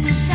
you